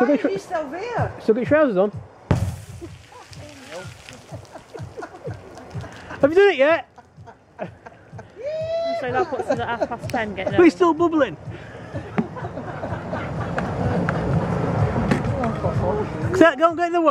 Why got are you still there? Still got your trousers on? Have you done it yet? So that puts us at half past ten getting We're still bubbling? Set, go and get in the way.